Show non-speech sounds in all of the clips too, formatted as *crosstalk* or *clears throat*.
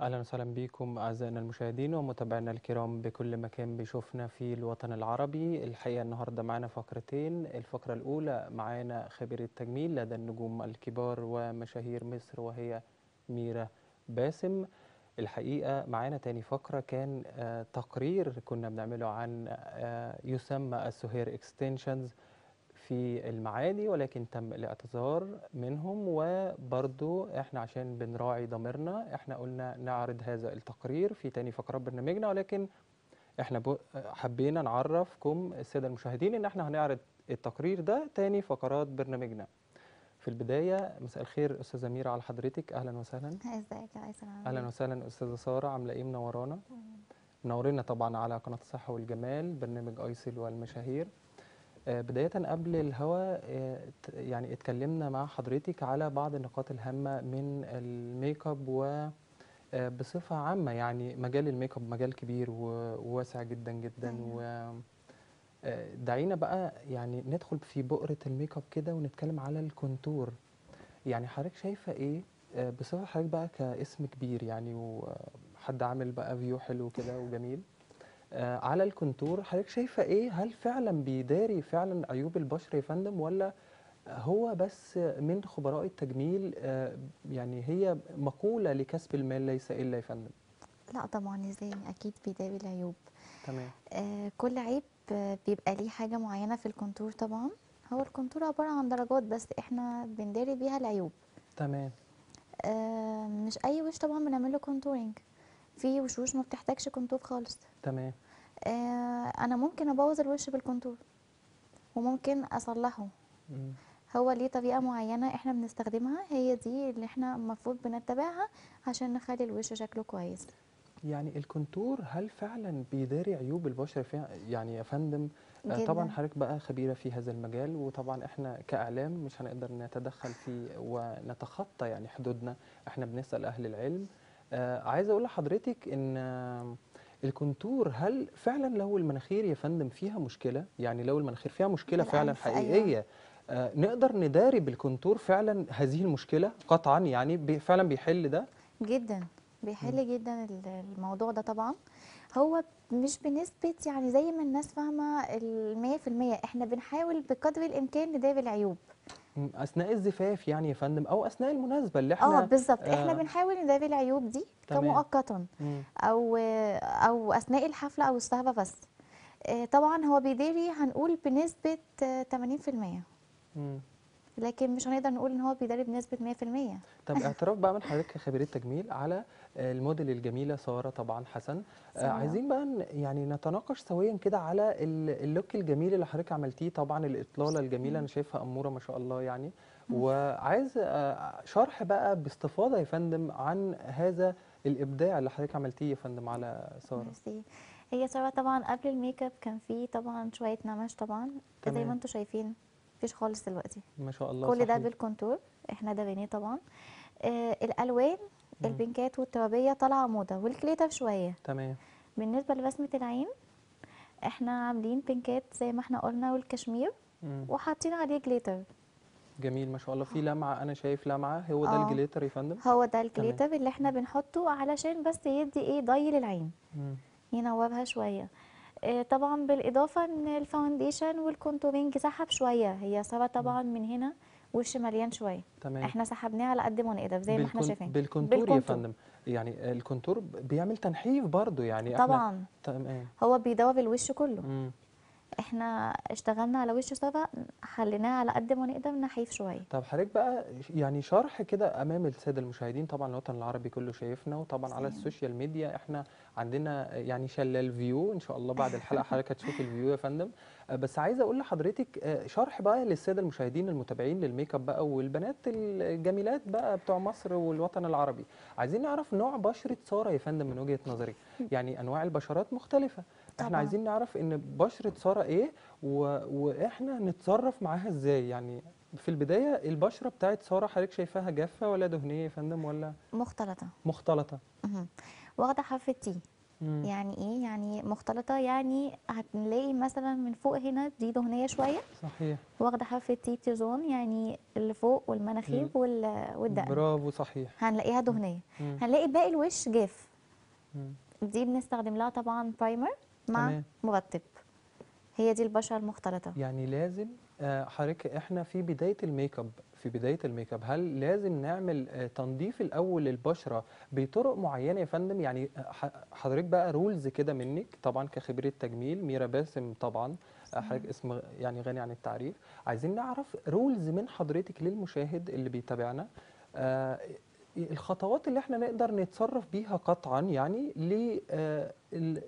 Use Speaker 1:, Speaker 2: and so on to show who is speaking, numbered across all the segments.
Speaker 1: أهلا وسهلا بكم أعزائنا المشاهدين ومتابعينا الكرام بكل مكان بيشوفنا في الوطن العربي. الحقيقة النهاردة معنا فقرتين الفقرة الأولى معانا خبير التجميل لدى النجوم الكبار ومشاهير مصر وهي ميرا باسم. الحقيقة معانا تاني فقرة كان آه، تقرير كنا بنعمله عن آه، يسمى السهير إكستنشنز. في المعادي ولكن تم الاعتذار منهم. وبرضو إحنا عشان بنراعي ضميرنا إحنا قلنا نعرض هذا التقرير في تاني فقرات برنامجنا ولكن إحنا حبينا نعرفكم السادة المشاهدين إن إحنا هنعرض التقرير ده تاني فقرات برنامجنا. في البداية مساء الخير أستاذة ميرا على حضرتك. أهلا وسهلا.
Speaker 2: إزيك؟ يا
Speaker 1: أهلا وسهلا أستاذة سارة. عاملة إيه منورانا منورنا طبعا على قناة الصحة والجمال برنامج أيسل والمشاهير. بداية قبل الهوا آه، يعني اتكلمنا مع حضرتك على بعض النقاط الهامة من ال make up و آه، بصفة عامة يعني مجال ال make up مجال كبير وواسع جدا جدا. و آه، دعينا بقى يعني ندخل في بؤرة ال make up كده ونتكلم على ال contour. يعني حضرتك شايفة إيه؟ آه، بصفة حضرتك بقى كاسم كبير يعني وحد عامل بقى view حلو كده وجميل؟ آه، على ال contour حضرتك شايفة إيه؟ هل فعلا بيداري فعلا عيوب البشرة يا فندم ولا هو بس من خبراء التجميل آه، يعني هي مقولة لكسب المال ليس إلا يا فندم؟
Speaker 2: لا طبعا إزاي أكيد بيداوي العيوب
Speaker 1: تمام.
Speaker 2: آه كل عيب آه بيبقى ليه حاجة معينة في ال contour طبعا. هو ال contour عبارة عن درجات بس إحنا بنداري بيها العيوب
Speaker 1: تمام.
Speaker 2: آه مش أي وش طبعا بنعمله contouring في وشوش ما بتحتاجش contour خالص.
Speaker 1: تمام.
Speaker 2: آه أنا ممكن أبوظ الوش بال contour وممكن
Speaker 1: أصلحه.
Speaker 2: هو ليه طريقة معينة إحنا بنستخدمها؟ هي دي اللي إحنا المفروض بنتبعها عشان نخلي الوش شكله كويس.
Speaker 1: يعني ال contour هل فعلا بيداري عيوب البشرة فيها؟ يعني يا فندم آه، طبعا
Speaker 2: جداً.
Speaker 1: حضرتك بقى خبيرة في هذا المجال وطبعا إحنا كإعلام مش هنقدر نتدخل فيه ونتخطى يعني حدودنا. إحنا بنسأل أهل العلم. آه عايز أقول لحضرتك إن آه، ال contour هل فعلا لو المناخير يا فندم فيها مشكلة؟ يعني لو المناخير فيها مشكلة فعلا
Speaker 2: أيوة.
Speaker 1: حقيقية آه نقدر نداري بال contour فعلا هذه المشكلة قطعا؟ يعني بي فعلا بيحل ده؟
Speaker 2: جدا. بيحل جدا ال- الموضوع ده طبعا. هو مش بنسبة يعني زي ما الناس فاهمة المية في المية. إحنا بنحاول بقدر الإمكان نداوي العيوب.
Speaker 1: م، أثناء الزفاف يعني يا فندم أو أثناء المناسبة اللي
Speaker 2: آه
Speaker 1: إحنا
Speaker 2: بالظبط. إحنا
Speaker 1: آه،
Speaker 2: بنحاول نداوي العيوب دي
Speaker 1: تمام.
Speaker 2: كمؤقتا.
Speaker 1: مم،
Speaker 2: أو أو أثناء الحفلة أو السهرة بس. آه، طبعا هو بيداري هنقول بنسبة آه، 80%
Speaker 1: مم.
Speaker 2: لكن مش هنقدر نقول إن هو بيداري بنسبة 100%
Speaker 1: طب اعتراف بقى من حضرتك كخبيره تجميل على آه، الموديل الجميلة سارة طبعا حسن. آه،
Speaker 2: سارة.
Speaker 1: عايزين بقى يعني نتناقش سويا كده على ال- اللوك الجميل اللي حضرتك عملتيه. طبعا الإطلالة الجميلة أنا شايفها أمورة ما شاء الله يعني. وعايز آه، شرح بقى باستفاضة يا فندم عن هذا الإبداع اللي حضرتك عملتيه يا فندم على سارة.
Speaker 2: ميرسي. هي سارة طبعا قبل ال make up كان في طبعا شوية نمش طبعا. زي
Speaker 1: تمام.
Speaker 2: ما أنتم شايفين مفيش خالص دلوقتي.
Speaker 1: ما شاء الله
Speaker 2: كل ده
Speaker 1: صحيح.
Speaker 2: بال contour. إحنا داريناه طبعا. آه
Speaker 1: الألوان.
Speaker 2: البنكات والترابيه طالعة موضة وال glitter شوية.
Speaker 1: تمام.
Speaker 2: بالنسبة لرسمه العين إحنا عاملين بنكات زي ما إحنا قلنا والكشمير. وحاطين عليه جليتر.
Speaker 1: جميل ما شاء الله. في لمعة أنا شايف لمعة. هو ده
Speaker 2: آه.
Speaker 1: ال glitter يا فندم؟
Speaker 2: هو ده ال glitter اللي إحنا بنحطه علشان بس يدي إيه ضي للعين. ينورها شوية. آه، طبعا بالإضافة إن ال foundation وال contouring سحب شوية. هي ساره طبعا من هنا. وش مليان شوية.
Speaker 1: تمام.
Speaker 2: إحنا سحبناه على قد ما نقدر زي ما
Speaker 1: إحنا
Speaker 2: شايفين.
Speaker 1: بال contour يا
Speaker 2: بال contour.
Speaker 1: فندم. يعني ال contour بيعمل تنحيف برضو يعني
Speaker 2: طبعا.
Speaker 1: تمام.
Speaker 2: هو بيدور الوش كله.
Speaker 1: مم.
Speaker 2: إحنا اشتغلنا على وش سمين خليناه على قد ما نقدر نحيف شوية.
Speaker 1: طب حضرتك بقى يعني شرح كده أمام السادة المشاهدين طبعا الوطن العربي كله شايفنا وطبعا على.
Speaker 2: ال
Speaker 1: social media إحنا عندنا يعني شلال view إن شاء الله بعد الحلقة *laughs* حضرتك هتشوف ال view يا فندم. بس عايز أقول لحضرتك آه، شرح بقى للسادة المشاهدين المتابعين لل make up بقى والبنات الجميلات بقى بتوع مصر والوطن العربي. عايزين نعرف نوع بشرة سارة يا فندم من وجهة نظرك. *laughs* يعني أنواع البشرات مختلفة. إحنا
Speaker 2: طبعاً.
Speaker 1: عايزين نعرف إن بشرة سارة إيه و... وإحنا نتصرف معاها إزاي؟ يعني في البداية البشرة بتاعت سارة حضرتك شايفاها جافة ولا دهنية يا فندم ولا؟ مختلطة.
Speaker 2: مختلطة. واخدة حرف التي
Speaker 1: مم.
Speaker 2: يعني إيه؟ يعني مختلطة يعني هتلاقي مثلا من فوق هنا دي دهنية شوية.
Speaker 1: صحيح.
Speaker 2: واخدة حرف التي تي زون يعني اللي فوق والمناخير وال- والدقن.
Speaker 1: برافو صحيح.
Speaker 2: هنلاقيها دهنية.
Speaker 1: مم.
Speaker 2: هنلاقي باقي الوش جاف. دي بنستخدم لها طبعا primer مع
Speaker 1: تمام.
Speaker 2: مرطب هي دي البشره المختلطه
Speaker 1: يعني لازم آه، حضرتك إحنا في بداية ال make up في بداية ال make up هل لازم نعمل آه، تنظيف الأول للبشرة بطرق معينة يا فندم؟ يعني آه، حضرتك بقى rules كده منك طبعا كخبيره تجميل ميرا باسم طبعا حضرتك اسم يعني غني عن التعريف. عايزين نعرف rules من حضرتك للمشاهد اللي بيتابعنا. الخطوات اللي إحنا نقدر نتصرف بيها قطعا يعني ل آه،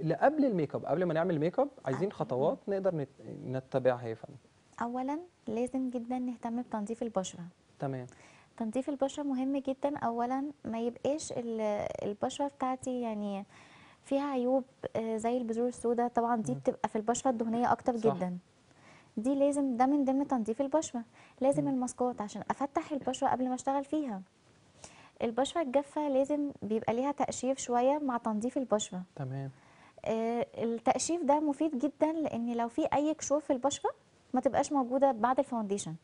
Speaker 1: لقبل ال make up. قبل ما نعمل ال make up عايزين خطوات نقدر نت- نتبعها يا فندم.
Speaker 2: اولا لازم جدا نهتم بتنظيف البشرة.
Speaker 1: تمام.
Speaker 2: تنظيف البشرة مهم جدا. اولا ما يبقاش ال- البشرة بتاعتي يعني فيها عيوب آه، زي البثور السوداء. طبعا دي. بتبقى في البشرة الدهنية أكتر
Speaker 1: صح.
Speaker 2: جدا. دي لازم ده من ضمن تنظيف البشرة. لازم. الماسكات عشان أفتح البشرة قبل ما أشتغل فيها. البشرة الجافة لازم بيبقى ليها تقشير شوية مع تنظيف البشرة.
Speaker 1: تمام.
Speaker 2: آه، التقشير ده مفيد جدا لأن لو في أي قشور في البشرة ما تبقاش موجودة بعد ال foundation.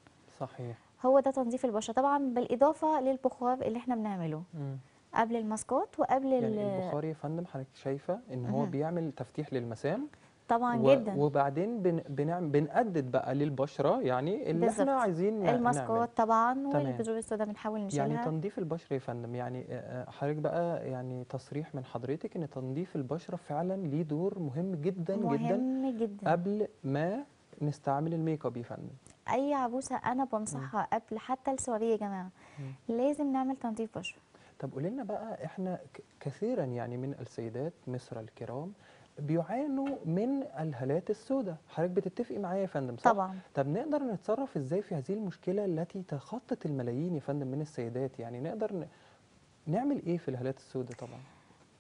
Speaker 1: صحيح.
Speaker 2: هو ده تنظيف البشرة. طبعا بالإضافة للبخار اللي إحنا بنعمله.
Speaker 1: مم.
Speaker 2: قبل الماسكات وقبل
Speaker 1: يعني
Speaker 2: ال-
Speaker 1: البخار يا فندم حضرتك شايفة إن هو. بيعمل تفتيح للمسام؟
Speaker 2: طبعا
Speaker 1: و-
Speaker 2: جدا.
Speaker 1: وبعدين بن بنعمل بنقدد بقى للبشرة يعني اللي
Speaker 2: بالظبط.
Speaker 1: إحنا عايزين
Speaker 2: الماسكات طبعا. والبذور السوداء بنحاول
Speaker 1: يعني
Speaker 2: نشيلها
Speaker 1: تنظيف البشرة يا فندم يعني حضرتك بقى يعني تصريح من حضرتك إن تنظيف البشرة فعلا ليه دور مهم جدا جدا
Speaker 2: مهم جدا
Speaker 1: قبل ما نستعمل الميك اب يا فندم.
Speaker 2: أي عروسه أنا بنصحها قبل حتى السواريه يا جماعة.
Speaker 1: مم.
Speaker 2: لازم نعمل تنظيف بشرة.
Speaker 1: طب قولي لنا بقى إحنا كثيرا يعني من السيدات مصر الكرام بيعانوا من الهالات السوداء. حضرتك بتتفقي معايا يا فندم صح؟
Speaker 2: طبعا.
Speaker 1: طب نقدر نتصرف إزاي في هذه المشكلة التي تخطت الملايين يا فندم من السيدات؟ يعني نقدر ن... نعمل إيه في الهالات السوداء طبعا؟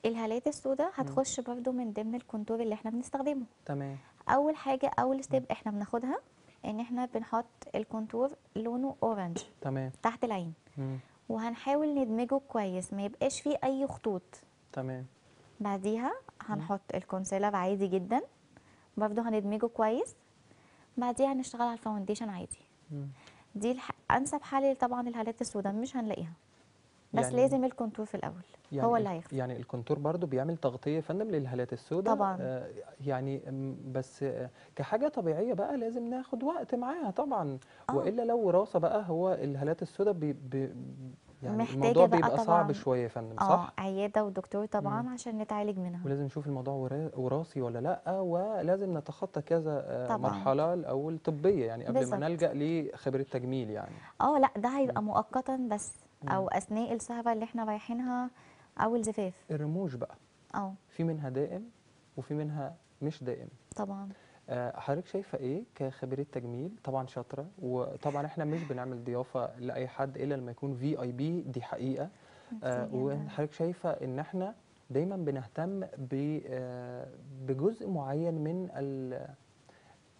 Speaker 2: الهالات السوداء هتخش برضو من ضمن ال contour اللي إحنا بنستخدمه.
Speaker 1: تمام.
Speaker 2: أول حاجة أول step إحنا بناخدها إن إحنا بنحط ال contour لونه orange
Speaker 1: تمام.
Speaker 2: تحت العين.
Speaker 1: مم.
Speaker 2: وهنحاول ندمجه كويس ما يبقاش فيه أي خطوط.
Speaker 1: تمام.
Speaker 2: بعديها هنحط ال concealer عادي جدا. برضو هندمجه كويس. بعديها هنشتغل على ال foundation عادي.
Speaker 1: مم.
Speaker 2: دي الح... أنسب حل طبعا الهالات السوداء مش هنلاقيها. بس
Speaker 1: يعني-
Speaker 2: لازم ال contour في الأول.
Speaker 1: يعني
Speaker 2: هو
Speaker 1: ال-
Speaker 2: اللي هيخفي
Speaker 1: يعني ال contour برضو بيعمل تغطية يا فندم للهالات السوداء.
Speaker 2: طبعاً.
Speaker 1: آه يعني بس آه كحاجة طبيعية بقى لازم ناخد وقت معاها طبعا.
Speaker 2: آه.
Speaker 1: وإلا لو وراثة بقى هو الهالات السوداء بي بي يعني
Speaker 2: محتاجة
Speaker 1: الموضوع
Speaker 2: بقى
Speaker 1: بيبقى صعب. شوية يا فندم
Speaker 2: آه
Speaker 1: صح
Speaker 2: عيادة ودكتور طبعا
Speaker 1: مم.
Speaker 2: عشان نتعالج منها
Speaker 1: ولازم نشوف الموضوع ورا- وراثي ولا لأ ولازم نتخطى كذا آه،
Speaker 2: طبعاً.
Speaker 1: مرحلة الأول طبية يعني قبل ما
Speaker 2: بالظبط.
Speaker 1: نلجأ لخبير التجميل يعني
Speaker 2: آه لأ ده هيبقى مؤقتا بس
Speaker 1: مم.
Speaker 2: أو أثناء السهرة اللي إحنا رايحينها أو الزفاف
Speaker 1: الرموش بقى
Speaker 2: آه
Speaker 1: في منها دائم وفي منها مش دائم
Speaker 2: طبعا
Speaker 1: آه، حضرتك شايفة إيه كخبيره تجميل طبعا شاطرة وطبعا إحنا مش بنعمل ضيافة لأي حد إلا لما يكون في اي بي دي حقيقة آه،. وحضرتك شايفة إن إحنا دايما بنهتم آه، بجزء معين من ال-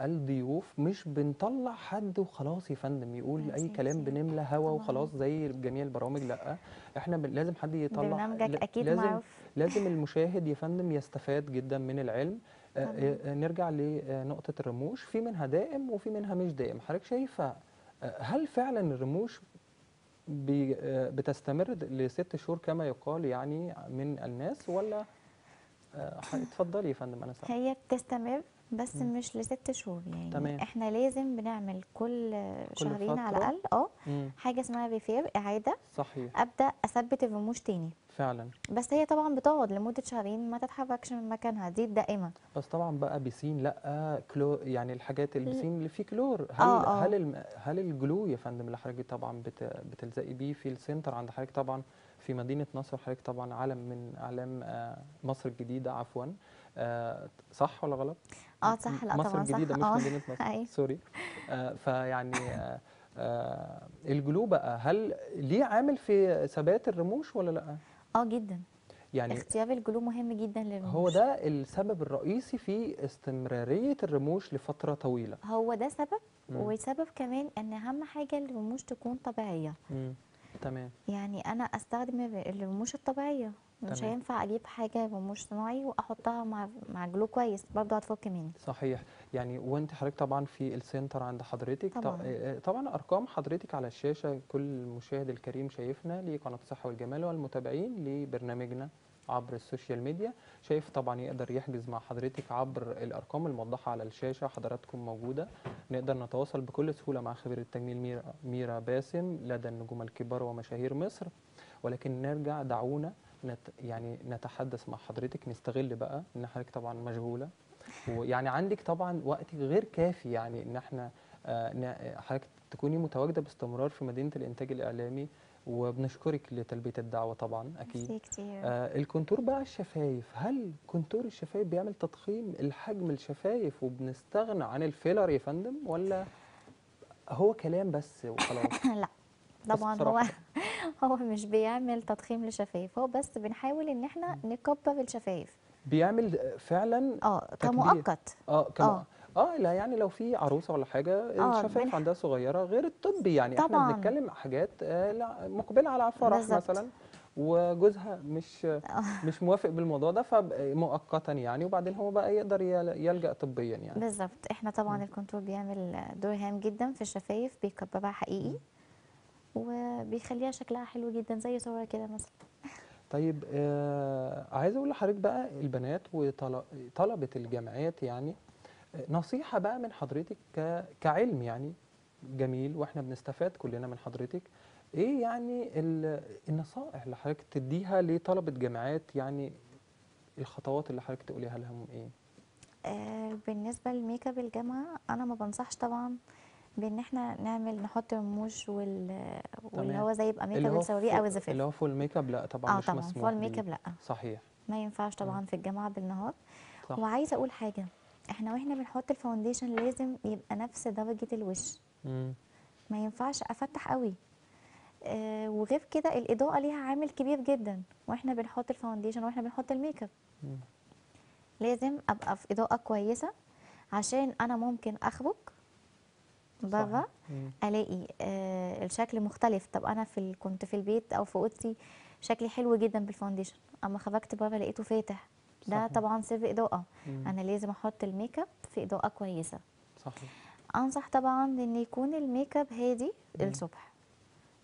Speaker 1: الضيوف مش بنطلع حد وخلاص يا فندم يقول
Speaker 2: أي
Speaker 1: كلام. بنملى هوا. وخلاص زي جميع البرامج لأ إحنا لازم حد يطلع
Speaker 2: برنامجك أكيد
Speaker 1: لازم
Speaker 2: معروف
Speaker 1: لازم المشاهد يا فندم يستفاد جدا من العلم آه،
Speaker 2: طبعاً.
Speaker 1: آه، آه، نرجع لنقطة الرموش في منها دائم وفي منها مش دائم حضرتك شايفة آه، هل فعلا الرموش آه، بتستمر لست شهور كما يقال يعني من الناس ولا آه، اتفضلي يا فندم أنا سامع
Speaker 2: هي بتستمر بس
Speaker 1: مم.
Speaker 2: مش لست شهور يعني
Speaker 1: تمام.
Speaker 2: إحنا لازم بنعمل كل شهرين على
Speaker 1: فترة؟
Speaker 2: الأقل
Speaker 1: آه
Speaker 2: حاجة اسمها ريفير إعادة
Speaker 1: صحيح
Speaker 2: أبدأ أثبت الرموش تاني
Speaker 1: فعلا.
Speaker 2: بس هي طبعا بتقعد لمدة شهرين ما تتحركش من مكانها دي الدائمة.
Speaker 1: بس طبعا بقى piscine لأ كلور يعني الحاجات ال piscine اللي فيه كلور. هل
Speaker 2: آه، آه.
Speaker 1: هل الم هل ال glue يا فندم اللي حضرتك طبعا بت بتلزقي بيه في ال center عند حضرتك طبعا؟ في مدينة نصر حضرتك طبعا علم من أعلام آه، مصر الجديدة عفوا. آه، صح ولا غلط؟
Speaker 2: آه صح. لا
Speaker 1: مصر
Speaker 2: طبعا صح.
Speaker 1: الجديده مش
Speaker 2: آه.
Speaker 1: مدينة *laughs* نصر. sorry آه، فيعني آه، آه، الجلو بقى هل ليه عامل في ثبات الرموش ولا لأ؟
Speaker 2: آه جدا.
Speaker 1: يعني
Speaker 2: اختيار الجلو مهم جدا للرموش
Speaker 1: هو ده السبب الرئيسي في استمرارية الرموش لفترة طويلة.
Speaker 2: هو ده سبب
Speaker 1: مم.
Speaker 2: وسبب كمان إن أهم حاجة الرموش تكون طبيعية.
Speaker 1: مم. تمام.
Speaker 2: يعني أنا أستخدم الر- الرموش الطبيعية. مش
Speaker 1: تمام.
Speaker 2: هينفع أجيب حاجة رموش صناعي واحطها مع مع جلو كويس برضه هتفك مني.
Speaker 1: صحيح. يعني وانت حضرتك طبعا في ال center عند حضرتك
Speaker 2: طبعاً.
Speaker 1: آه، طبعا أرقام حضرتك على الشاشة كل مشاهد الكريم شايفنا لقناة الصحة والجمال والمتابعين لبرنامجنا عبر ال social media. شايف طبعا يقدر يحجز مع حضرتك عبر الأرقام الموضحة على الشاشة حضراتكم موجودة. نقدر نتواصل بكل سهولة مع خبير التجميل ميرا, ميرا باسم لدى النجوم الكبار ومشاهير مصر. ولكن نرجع دعونا نت يعني نتحدث مع حضرتك نستغل بقى إن حضرتك طبعا مشغولة. ويعني عندك طبعا وقت غير كافي يعني إن إحنا آه، حضرتك تكوني متواجدة باستمرار في مدينة الإنتاج الإعلامي وبنشكرك لتلبية الدعوة طبعا
Speaker 2: أكيد. كتير.
Speaker 1: آه ال contour بقى الشفايف. هل contour الشفايف بيعمل تضخيم الحجم الشفايف وبنستغنى عن ال filler يا فندم ولا هو كلام بس وخلاص؟ *laughs*
Speaker 2: لا. طبعا هو. *laughs* هو مش بيعمل تضخيم للشفايف هو بس بنحاول إن إحنا نكبر الشفايف.
Speaker 1: بيعمل فعلا آه.
Speaker 2: كمؤقت.
Speaker 1: آه كما
Speaker 2: آه.
Speaker 1: آه لا يعني لو في عروسة ولا حاجة
Speaker 2: آه،
Speaker 1: الشفايف
Speaker 2: بنح-
Speaker 1: عندها صغيرة غير الطبي يعني. إحنا
Speaker 2: طبعاً.
Speaker 1: بنتكلم حاجات آه مقبلة على فرح
Speaker 2: بالظبط.
Speaker 1: مثلا وجوزها مش *laughs* مش موافق بالموضوع ده فمؤقتا يعني. وبعدين هو بقى يقدر يل- يلجأ طبيا يعني.
Speaker 2: بالظبط. إحنا طبعا ال contour بيعمل دور هام جدا في الشفايف بيكبرها حقيقي. وبيخليها شكلها حلو جدا زي صورة كده مثلا.
Speaker 1: طيب آه عايز أقول لحضرتك بقى البنات وطلبه الجامعات يعني آه، نصيحة بقى من حضرتك كعلم يعني جميل وإحنا بنستفاد كلنا من حضرتك إيه يعني ال- النصائح اللي حضرتك تديها لطلبة جامعات يعني الخطوات اللي حضرتك تقوليها لهم إيه؟
Speaker 2: آه بالنسبة للميك اب الجامعة أنا ما بنصحش طبعا بان إحنا نعمل نحط رموش وال واللي. هو زي يبقى
Speaker 1: make
Speaker 2: up
Speaker 1: فو-
Speaker 2: أو الزفاف
Speaker 1: اللي هو full make up لأ طبعا
Speaker 2: آه
Speaker 1: مش
Speaker 2: طبعا.
Speaker 1: مسموح
Speaker 2: full
Speaker 1: make.
Speaker 2: up لأ.
Speaker 1: صحيح.
Speaker 2: ما ينفعش طبعا في الجامعة بالنهار.
Speaker 1: صح.
Speaker 2: وعايزة أقول حاجة. إحنا وإحنا بنحط ال foundation لازم يبقى نفس درجة الوش.
Speaker 1: مم.
Speaker 2: ما ينفعش أفتح قوي. آه وغير كده الإضاءة ليها عامل كبير جدا. وإحنا بنحط ال foundation وإحنا بنحط ال make
Speaker 1: up.
Speaker 2: لازم أبقى في إضاءة كويسة. عشان أنا ممكن أخرج بره.
Speaker 1: مم.
Speaker 2: ألاقي آه الشكل مختلف. طب أنا في كنت في البيت أو في أوضتي شكلي حلو جدا بال foundation أما خرجت بره لقيته فاتح. ده
Speaker 1: صحيح.
Speaker 2: طبعا سر إضاءة.
Speaker 1: مم.
Speaker 2: أنا لازم أحط ال make up في إضاءة كويسة.
Speaker 1: صحيح.
Speaker 2: أنصح طبعا إن يكون ال make up هادي
Speaker 1: مم.
Speaker 2: الصبح.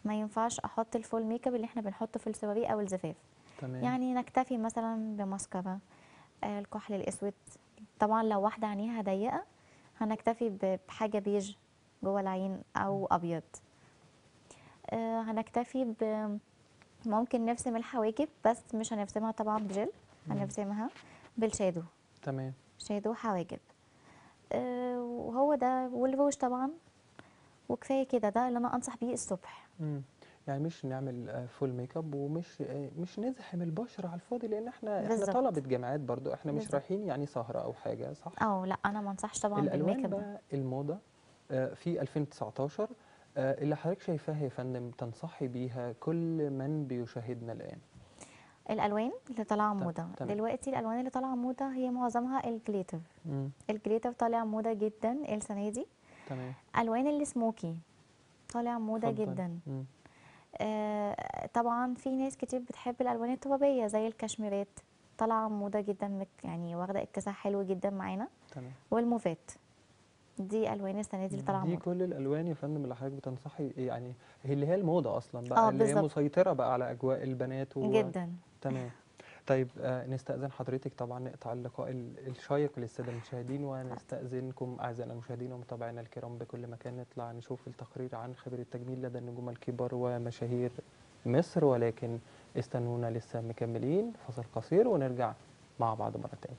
Speaker 2: ما ينفعش أحط ال full make up اللي إحنا بنحطه في السواري أو الزفاف.
Speaker 1: تمام.
Speaker 2: يعني نكتفي مثلا بماسكارا آه، الكحل الأسود. طبعا لو واحدة عينيها ضيقة هنكتفي بحاجة بيج. جوه العين أو أبيض. آه، هنكتفي ب ممكن نرسم الحواجب بس مش هنرسمها طبعا بجل. هنرسمها بالشادو.
Speaker 1: تمام.
Speaker 2: شادو حواجب. آه، وهو ده والروج طبعا. وكفاية كده ده اللي أنا أنصح بيه الصبح.
Speaker 1: مم. يعني مش نعمل فول ميك اب ومش آه، مش نزحم البشرة على الفاضي لأن إحنا إحنا
Speaker 2: بالظبط.
Speaker 1: طلبة جامعات برضو إحنا مش. رايحين يعني سهرة أو حاجة صح؟
Speaker 2: آه لأ أنا ما أنصحش طبعا بالميك اب
Speaker 1: الموضة. في 2019 آه، اللي حضرتك شايفاها يا فندم تنصحي بيها كل من بيشاهدنا الآن.
Speaker 2: الألوان اللي
Speaker 1: طالعة
Speaker 2: موضة.
Speaker 1: تمام.
Speaker 2: دلوقتي الألوان اللي طالعة موضة هي معظمها الجليتر. الجليتر طالع موضة جدا السنة دي.
Speaker 1: تمام.
Speaker 2: ألوان السموكي طالع
Speaker 1: موضة.
Speaker 2: جدا.
Speaker 1: مم.
Speaker 2: آه طبعا في ناس كتير بتحب الألوان الترابيه زي الكشميرات. طالعة موضة جدا يعني واخدة اكتساح حلو جدا معانا.
Speaker 1: تمام.
Speaker 2: والموفات. دي الوان السنة دي اللي طالعة
Speaker 1: دي كل الألوان يا فندم اللي حضرتك بتنصحي يعني هي اللي هي الموضة أصلا بقى
Speaker 2: آه،
Speaker 1: اللي هي
Speaker 2: بالظبط.
Speaker 1: مسيطرة بقى على أجواء البنات و...
Speaker 2: جدا.
Speaker 1: تمام. طيب آه نستأذن حضرتك طبعا نقطع اللقاء ال- الشيق للسادة المشاهدين ونستأذنكم أعزائنا المشاهدين ومتابعينا الكرام بكل مكان. نطلع نشوف التقرير عن خبير التجميل لدى النجوم الكبار ومشاهير مصر ولكن استنونا لسه مكملين. فصل قصير ونرجع مع بعض مرة تاني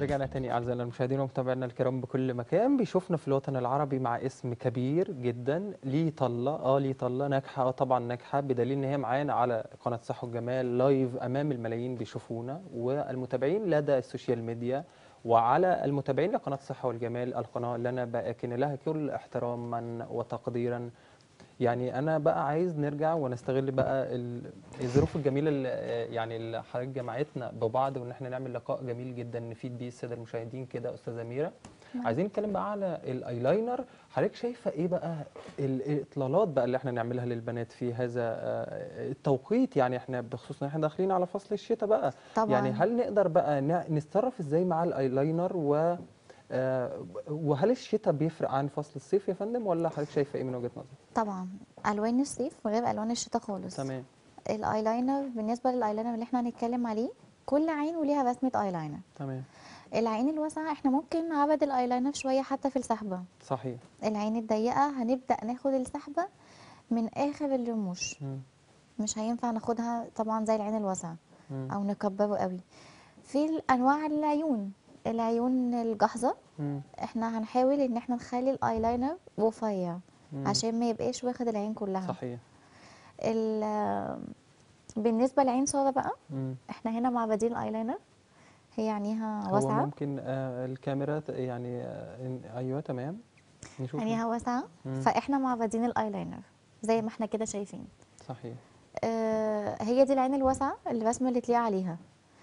Speaker 1: رجعنا تاني أعزائنا المشاهدين ومتابعينا الكرام بكل مكان. بيشوفنا في الوطن العربي مع اسم كبير جدا ليه طلة. آه ليه طلة ناجحة. آه طبعا ناجحة بدليل إن هي معانا على قناة صحة والجمال لايف أمام الملايين بيشوفونا والمتابعين لدى السوشيال ميديا وعلى المتابعين لقناة صحة والجمال القناة. اللي أنا بأكن لها كل احتراما وتقديرا. يعني أنا بقى عايز نرجع ونستغل بقى ال- الظروف الجميلة اللي يعني اللي حضرتك جمعتنا ببعض وإن إحنا نعمل لقاء جميل جدا نفيد بيه السادة المشاهدين كده أستاذة ميرا.
Speaker 2: معاك.
Speaker 1: عايزين نتكلم بقى على الايلاينر حضرتك شايفة إيه بقى ال- الإطلالات بقى اللي إحنا نعملها للبنات في هذا آه، التوقيت؟ يعني إحنا بخصوص إن إحنا داخلين على فصل الشتاء بقى.
Speaker 2: طبعا.
Speaker 1: يعني هل نقدر بقى نتصرف إزاي مع الايلاينر و وهل الشتاء بيفرق عن فصل الصيف يا فندم ولا حضرتك شايفة إيه من وجهة نظرك؟
Speaker 2: طبعا ألوان الصيف غير ألوان الشتاء خالص.
Speaker 1: تمام.
Speaker 2: الأيلاينر بالنسبة للأيلاينر اللي إحنا هنتكلم عليه كل عين وليها رسمه أيلاينر.
Speaker 1: تمام.
Speaker 2: العين الواسعة إحنا ممكن نعبد الأيلاينر شوية حتى في السحبة.
Speaker 1: صحيح.
Speaker 2: العين الضيقة هنبدأ ناخد السحبة من آخر الرموش.
Speaker 1: مم.
Speaker 2: مش هينفع ناخدها طبعا زي العين
Speaker 1: الواسعة.
Speaker 2: أو نكبره قوي. في انواع العيون العيون الجحظه
Speaker 1: مم.
Speaker 2: إحنا هنحاول ان إحنا نخلي الايلاينر رفيع
Speaker 1: مم.
Speaker 2: عشان ما يبقاش واخد العين كلها.
Speaker 1: صحيح.
Speaker 2: ال- بالنسبة لعين سارة بقى
Speaker 1: مم.
Speaker 2: إحنا هنا معبدين الايلاينر. هي عينيها
Speaker 1: هو
Speaker 2: واسعة.
Speaker 1: ممكن آه، الكاميرا يعني آه، أيوه تمام. نشوف.
Speaker 2: عينيها
Speaker 1: واسعة.
Speaker 2: فاحنا معبدين الايلاينر زي ما إحنا كده شايفين.
Speaker 1: صحيح.
Speaker 2: آه هي دي العين الواسعة الرسمه اللي تلاقيها عليها.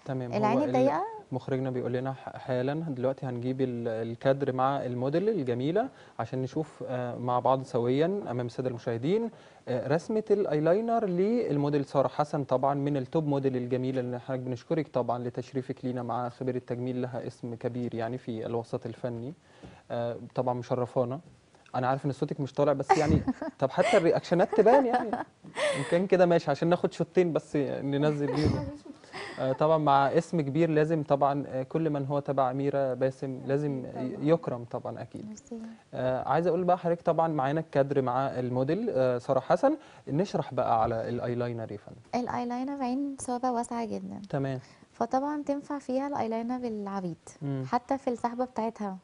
Speaker 1: تمام. هو
Speaker 2: العين
Speaker 1: ال-
Speaker 2: الضيقة
Speaker 1: مخرجنا بيقول لنا حالا دلوقتي هنجيب ال- الكادر مع الموديل الجميلة عشان نشوف آه، مع بعض سويا أمام السادة المشاهدين. آه، رسمة الايلاينر للموديل سارة حسن طبعا من التوب موديل الجميله اللي حضرتك بنشكرك طبعا لتشريفك لينا مع خبير التجميل لها اسم كبير يعني في الوسط الفني. آه، طبعا مشرفانا. أنا عارف إن صوتك مش طالع بس يعني *laughs* طب حتى الرياكشنات تبان يعني. إن كان كده ماشي عشان ناخد شوطين بس ننزل بيهم. *laughs* طبعا مع اسم كبير لازم طبعا آه، كل من هو تبع أميرة باسم لازم يكرم طبعا
Speaker 2: ميرسي.
Speaker 1: آه، عايز أقول بقى حضرتك طبعا معانا الكادر مع الموديل. آه، سارة حسن نشرح بقى على الأيلاينر يا فندم.
Speaker 2: الأيلاينر عين ساره واسعة جدا.
Speaker 1: تمام.
Speaker 2: فطبعا تنفع فيها الأيلاينر العبيد
Speaker 1: مم.
Speaker 2: حتى في السحبة بتاعتها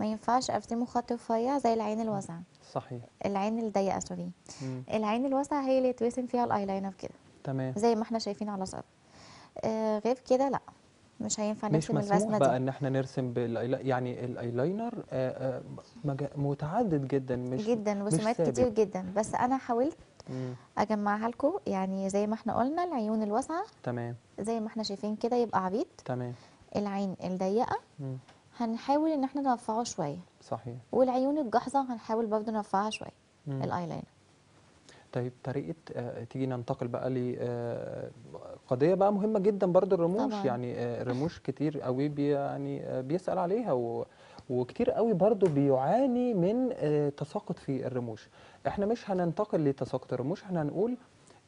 Speaker 2: ما ينفعش أرسمه خط رفيع زي العين الواسعة.
Speaker 1: صحيح.
Speaker 2: العين الضيقة سوري. العين الواسعة هي اللي يترسم فيها الأيلاينر كده.
Speaker 1: تمام.
Speaker 2: زي ما إحنا شايفين على ساره آه غير كده لا مش هينفع
Speaker 1: مش
Speaker 2: نرسم
Speaker 1: مسموح
Speaker 2: الرسمة
Speaker 1: بقى
Speaker 2: دي.
Speaker 1: إن إحنا نرسم بالايلاينر يعني الأيلاينر آه، آه، متعدد جدا مش
Speaker 2: جدا
Speaker 1: مش ثابت.
Speaker 2: كتير جدا. بس أنا حاولت
Speaker 1: مم.
Speaker 2: أجمعها لكم يعني زي ما إحنا قلنا العيون الواسعة.
Speaker 1: تمام.
Speaker 2: زي ما إحنا شايفين كده يبقى عبيد
Speaker 1: تمام.
Speaker 2: العين الضيقة.
Speaker 1: مم.
Speaker 2: هنحاول إن إحنا نرفعه شوية.
Speaker 1: صحيح.
Speaker 2: والعيون الجحظه هنحاول برضه نرفعها شوية.
Speaker 1: مم.
Speaker 2: الأيلاينر.
Speaker 1: طيب طريقة آه، تيجي ننتقل بقى لقضية بقى مهمة جدا برضو الرموش
Speaker 2: طبعاً.
Speaker 1: يعني آه، الرموش كتير قوي بي يعني آه، بيسأل عليها و وكتير قوي برضو بيعاني من آه، تساقط في الرموش إحنا مش هننتقل لتساقط الرموش إحنا هنقول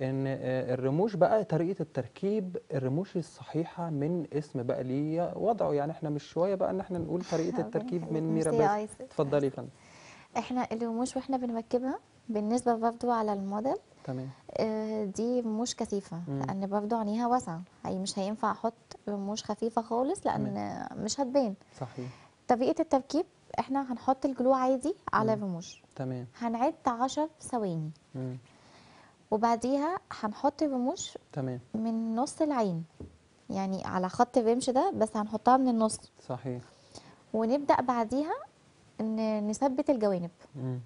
Speaker 1: إن آه، الرموش بقى طريقة التركيب الرموش الصحيحة من اسم بقى ليه وضعه يعني إحنا مش شوية بقى ان إحنا نقول طريقة
Speaker 2: ربنا *laughs*
Speaker 1: التركيب. *laughs* من ميرا بس. اتفضلي يا فندم
Speaker 2: إحنا الرموش وإحنا بنركبها بالنسبة برضه على الموديل
Speaker 1: تمام.
Speaker 2: آه، دي رموش كثيفة.
Speaker 1: مم.
Speaker 2: لأن برضه عينيها واسعة. هي مش هينفع أحط رموش خفيفة خالص لأن مش هتبان.
Speaker 1: صحيح.
Speaker 2: طريقة التركيب إحنا هنحط الجلو عادي على
Speaker 1: مم.
Speaker 2: الرموش.
Speaker 1: تمام.
Speaker 2: هنعد 10 ثواني.
Speaker 1: مم.
Speaker 2: وبعديها هنحط الرموش
Speaker 1: تمام.
Speaker 2: من نص العين. يعني على خط الرمش ده بس هنحطها من النص.
Speaker 1: صحيح.
Speaker 2: ونبدأ بعديها ان نثبت الجوانب.
Speaker 1: مم.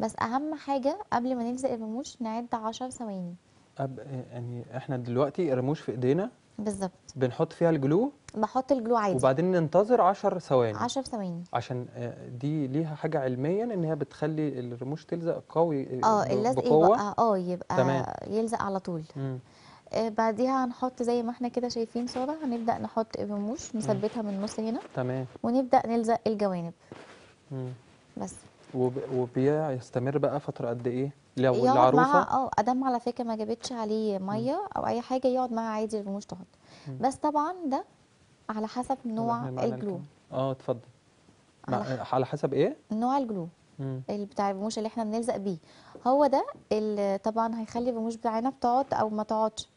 Speaker 2: بس أهم حاجة قبل ما نلزق الرموش نعد 10 ثواني.
Speaker 1: أب... يعني إحنا دلوقتي الرموش في إيدينا
Speaker 2: بالظبط.
Speaker 1: بنحط فيها الجلو
Speaker 2: بحط الجلو عادي.
Speaker 1: وبعدين ننتظر 10 ثواني.
Speaker 2: 10 ثواني.
Speaker 1: عشان آه، دي ليها حاجة علميا إن هي بتخلي الرموش تلزق قوي
Speaker 2: آه
Speaker 1: ب-
Speaker 2: اللزق
Speaker 1: بقوة.
Speaker 2: يبقى آه يبقى
Speaker 1: تمام.
Speaker 2: يلزق على طول.
Speaker 1: مم.
Speaker 2: آه بعديها هنحط زي ما إحنا كده شايفين صورة هنبدأ نحط الرموش نثبتها من النص هنا.
Speaker 1: تمام.
Speaker 2: ونبدأ نلزق الجوانب.
Speaker 1: مم.
Speaker 2: بس.
Speaker 1: وب... وبيستمر بقى فترة قد إيه لو
Speaker 2: يقعد
Speaker 1: العروسة
Speaker 2: معاها آه ادام على فكرة ما جابتش عليه مية أو أي حاجة يقعد معاها عادي الرموش تقعد
Speaker 1: مم.
Speaker 2: بس طبعا ده على حسب نوع الجلو.
Speaker 1: آه اتفضل.
Speaker 2: على
Speaker 1: على حسب إيه
Speaker 2: نوع الجلو. اللي بتاع الرموش اللي إحنا بنلزق بيه هو ده اللي طبعا هيخلي الرموش بتاعنا بتقعد أو ما تقعدش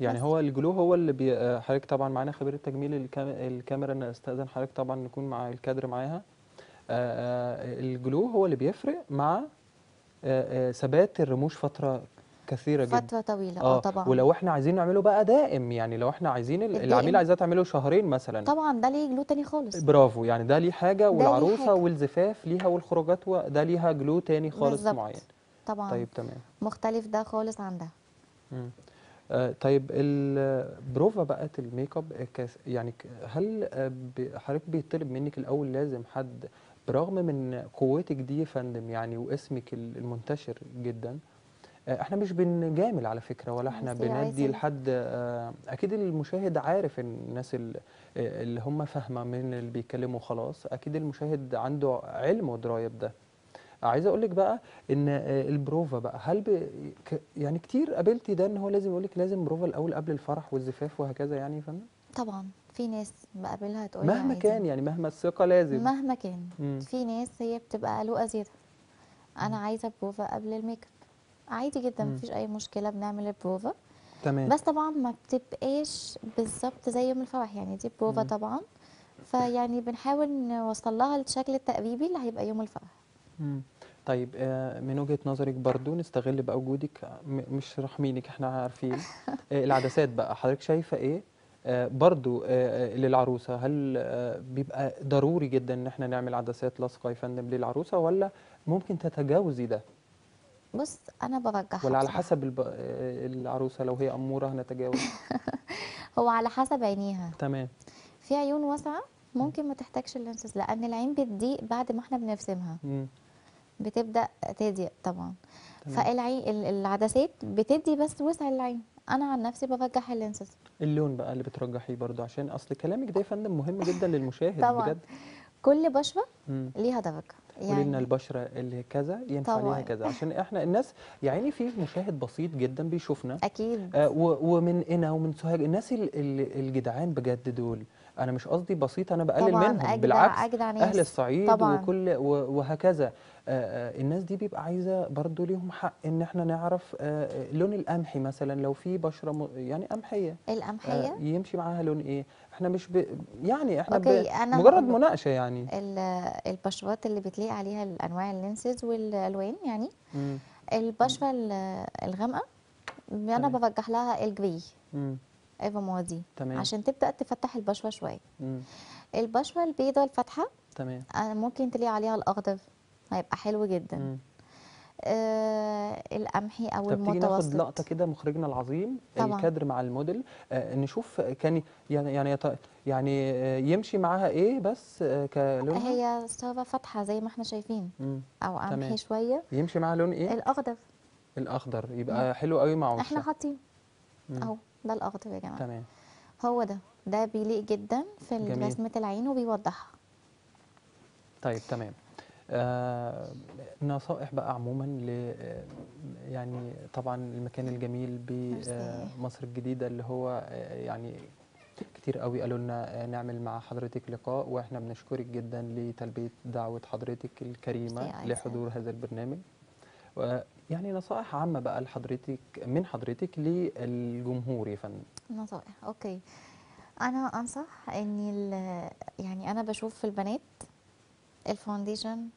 Speaker 1: يعني. هو الجلو هو اللي بي... آه، حضرتك طبعا معانا خبير التجميل الكام... الكاميرا أنا أستأذن حضرتك طبعا نكون مع الكادر معاها الجلو هو اللي بيفرق مع آه، آه، ثبات الرموش فترة كثيرة جدا.
Speaker 2: فترة طويلة. آه طبعا.
Speaker 1: ولو إحنا عايزين نعمله بقى دائم يعني لو إحنا عايزين ال-
Speaker 2: الدائم.
Speaker 1: العميل عايزاه تعمله شهرين مثلا.
Speaker 2: طبعا ده ليه جلو تاني خالص.
Speaker 1: برافو يعني ده ليه حاجة
Speaker 2: ليه
Speaker 1: والعروسة
Speaker 2: حاجة.
Speaker 1: والزفاف ليها والخروجات ده ليها جلو تاني خالص
Speaker 2: بالظبط.
Speaker 1: معين.
Speaker 2: طبعا.
Speaker 1: طيب تمام.
Speaker 2: مختلف ده خالص عن ده.
Speaker 1: آه، طيب البروفا بقت الميك اب آه، يعني هل آه، حضرتك بيطلب منك الأول لازم حد برغم من قوتك دي يا فندم يعني واسمك ال- المنتشر جدا آه، إحنا مش بنجامل على فكرة ولا
Speaker 2: إحنا
Speaker 1: بندي. لحد آه، أكيد المشاهد عارف الناس ال- آه، اللي هم فاهمة من اللي بيتكلموا خلاص أكيد المشاهد عنده علم ودراية بده عايز أقول لك بقى ان البروفا بقى هل ب... يعني كتير قابلتي ده ان هو لازم يقول لك لازم بروفا الأول قبل الفرح والزفاف وهكذا يعني يا فندم
Speaker 2: طبعا في ناس بقابلها تقول
Speaker 1: مهما
Speaker 2: عادي.
Speaker 1: كان يعني مهما الثقة لازم.
Speaker 2: مهما كان.
Speaker 1: مم.
Speaker 2: في ناس هي بتبقى قلقة زيادة. أنا عايزة بروفا قبل الميك اب. عادي جدا
Speaker 1: مم.
Speaker 2: مفيش أي مشكلة بنعمل البروفا
Speaker 1: تمام.
Speaker 2: بس طبعا ما بتبقاش بالظبط زي يوم الفرح يعني دي بروفا
Speaker 1: مم.
Speaker 2: طبعا. فيعني بنحاول نوصل لها الشكل التقريبي اللي هيبقى يوم الفرح.
Speaker 1: مم. طيب آه، من وجهة نظرك برضو نستغل بقى وجودك م- مش رحمينك إحنا عارفين. *laughs* آه، العدسات بقى. حضرتك شايفة إيه؟ آه، برضو آه، آه، للعروسة. هل آه، بيبقى ضروري جدا إن إحنا نعمل عدسات لاصقة يا فندم للعروسة ولا ممكن تتجاوزي ده؟
Speaker 2: بص أنا برجحها
Speaker 1: ولا على
Speaker 2: بصراحة.
Speaker 1: حسب الب... آه، العروسة لو هي أمورة هنتجاوز؟ *laughs*
Speaker 2: هو على حسب عينيها.
Speaker 1: تمام.
Speaker 2: في عيون واسعة ممكن ما تحتاجش ال lenses لأن العين بتضيق بعد ما إحنا بنرسمها.
Speaker 1: مم.
Speaker 2: بتبدأ تضيق طبعا.
Speaker 1: تمام.
Speaker 2: فالعين ال- العدسات بتدي بس وسع العين. أنا عن نفسي برجح ال lenses
Speaker 1: اللون بقى اللي بترجحيه برضو عشان اصل كلامك ده يا فندم مهم جدا للمشاهد
Speaker 2: طبعا.
Speaker 1: بجد
Speaker 2: كل بشرة
Speaker 1: مم.
Speaker 2: ليها درجة
Speaker 1: قولي لنا
Speaker 2: يعني
Speaker 1: البشرة اللي كذا ينفع ليها
Speaker 2: طبعاً.
Speaker 1: كذا عشان إحنا الناس يعني في مشاهد بسيط جدا بيشوفنا
Speaker 2: أكيد
Speaker 1: آه ومن هنا ومن سوهاج الناس ال- ال- الجدعان بجد دول أنا مش قصدي بسيط أنا بقلل
Speaker 2: طبعا
Speaker 1: منهم.
Speaker 2: أجدع
Speaker 1: بالعكس
Speaker 2: أجدع ناس.
Speaker 1: أهل الصعيد
Speaker 2: طبعا.
Speaker 1: وكل وهكذا. آه، آه، الناس دي بيبقى عايزة برضو ليهم حق إن إحنا نعرف آه، لون القمحي مثلا لو في بشرة يعني قمحية.
Speaker 2: القمحية؟
Speaker 1: يمشي معاها لون إيه؟ إحنا مش ب... يعني إحنا ب... مجرد. مناقشة يعني.
Speaker 2: ال- البشرات اللي بتليق عليها الأنواع اللينسز والألوان يعني.
Speaker 1: مم.
Speaker 2: البشرة ال- الغامقة
Speaker 1: أنا.
Speaker 2: برجح لها ال
Speaker 1: grey.
Speaker 2: ايفا مودي
Speaker 1: تمام.
Speaker 2: عشان تبدأ تفتح البشره شوية.
Speaker 1: مم.
Speaker 2: البشره البيضاء الفاتحة
Speaker 1: تمام.
Speaker 2: آه، ممكن تليق عليها الأخضر. هيبقى حلو جدا.
Speaker 1: مم.
Speaker 2: آه القمحي أو
Speaker 1: طب تيجي ناخد
Speaker 2: المتوسط.
Speaker 1: لقطة كده مخرجنا العظيم
Speaker 2: طبعا.
Speaker 1: الكادر مع الموديل. آه نشوف كان يعني يعني يعني آه، يمشي معاها إيه بس آه كلونها؟
Speaker 2: هي سوا فاتحة زي ما إحنا شايفين.
Speaker 1: مم.
Speaker 2: أو
Speaker 1: تمام.
Speaker 2: قمحي شوية.
Speaker 1: يمشي معاها لون إيه؟
Speaker 2: الأخضر.
Speaker 1: الأخضر. يبقى حلو قوي مع
Speaker 2: إحنا
Speaker 1: وشها
Speaker 2: حاطين.
Speaker 1: مم.
Speaker 2: أهو. ده الاخضر يا جماعة
Speaker 1: تمام
Speaker 2: هو ده ده بيليق جدا في. رسمه العين وبيوضحها
Speaker 1: طيب تمام آه نصائح بقى عموما ل آه، يعني طبعا المكان الجميل. بمصر الجديدة اللي هو آه، يعني كتير قوي قالوا لنا آه، نعمل مع حضرتك لقاء وإحنا بنشكرك جدا لتلبية دعوة حضرتك
Speaker 2: عايزة.
Speaker 1: لحضور هذا البرنامج يعني نصائح عامة بقى لحضرتك من حضرتك للجمهور يا فندم.
Speaker 2: نصائح okay. أنا أنصح إن يعني أنا بشوف في البنات ال foundation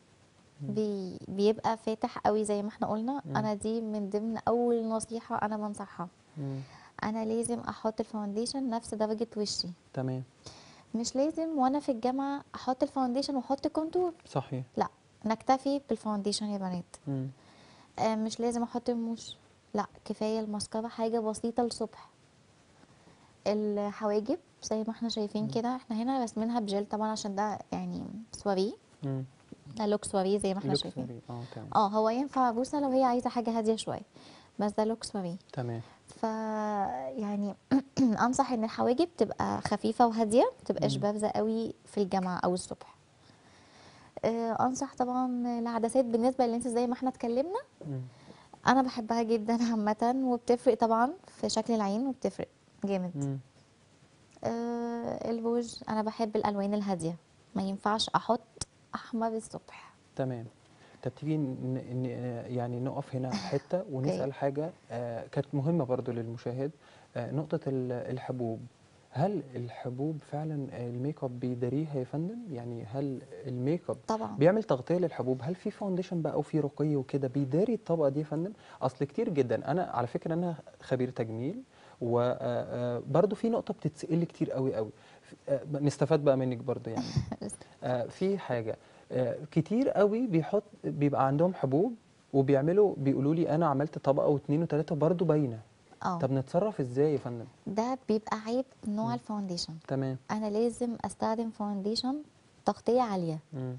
Speaker 2: بي بيبقى فاتح قوي زي ما إحنا قلنا.
Speaker 1: مم.
Speaker 2: أنا دي من ضمن أول نصيحة أنا بنصحها.
Speaker 1: مم.
Speaker 2: أنا لازم أحط ال foundation نفس درجة وشي.
Speaker 1: تمام.
Speaker 2: مش لازم وأنا في الجامعة أحط ال foundation وأحط contour
Speaker 1: صحيح.
Speaker 2: لا نكتفي بال foundation يا بنات.
Speaker 1: مم.
Speaker 2: آه، مش لازم أحط رموش لا كفاية الماسكارا حاجة بسيطة الصبح الحواجب زي ما إحنا شايفين كده إحنا هنا راسمينها بجل طبعا عشان ده يعني سواري.
Speaker 1: مم.
Speaker 2: ده look soirée زي ما
Speaker 1: إحنا
Speaker 2: شايفين.
Speaker 1: آه
Speaker 2: آه هو ينفع عروسه لو هي عايزة حاجة هادية شوية بس ده look soirée.
Speaker 1: تمام.
Speaker 2: ف يعني *clears throat* أنصح إن الحواجب تبقى خفيفة وهادية ما تبقاش. بارزة قوي في الجامعة أو الصبح. أنصح طبعا العدسات بالنسبة لل lens زي ما إحنا اتكلمنا. أنا بحبها جدا *laughs* عامة وبتفرق طبعا في شكل العين وبتفرق جامد. آه الروج أنا بحب الألوان الهادية. ما ينفعش أحط أحمر الصبح.
Speaker 1: تمام. طب تيجي. يعني نقف هنا *laughs* حتة ونسأل حاجة آه كانت مهمة برضو للمشاهد. آه نقطة ال- الحبوب. هل الحبوب فعلا ال make up بيداريها يا فندم؟ يعني هل ال make up
Speaker 2: طبعا.
Speaker 1: بيعمل تغطية للحبوب؟ هل في foundation بقى وفي رقي وكده بيداري الطبقة دي يا فندم؟ أصل كتير جدا. أنا على فكرة أنا خبير تجميل وبرضو في نقطة بتتسأل لي كتير قوي قوي آه، نستفاد بقى منك برضو يعني. *laughs* آه، في حاجة. آه، كتير قوي بيحط بيبقى عندهم حبوب وبيعملوا بيقولوا لي أنا عملت طبقة واثنين وثلاثة برضو باينة.
Speaker 2: آه.
Speaker 1: طب نتصرف إزاي يا فندم؟
Speaker 2: ده بيبقى عيب نوع.
Speaker 1: ال
Speaker 2: foundation.
Speaker 1: تمام.
Speaker 2: أنا لازم أستخدم foundation تغطية عالية.
Speaker 1: مم.